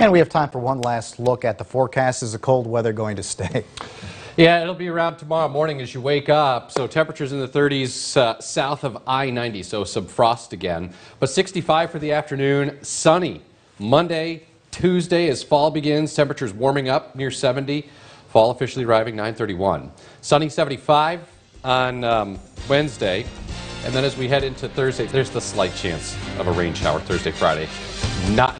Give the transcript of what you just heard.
And we have time for one last look at the forecast. Is the cold weather going to stay? Yeah, it'll be around tomorrow morning as you wake up. So temperatures in the 30s uh, south of I-90, so some frost again. But 65 for the afternoon, sunny. Monday, Tuesday as fall begins, temperatures warming up near 70. Fall officially arriving 931. Sunny 75 on um, Wednesday. And then as we head into Thursday, there's the slight chance of a rain shower Thursday, Friday. Not